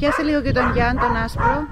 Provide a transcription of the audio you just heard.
Πιάσε λίγο και τον Γιάνν, τον άσπρο.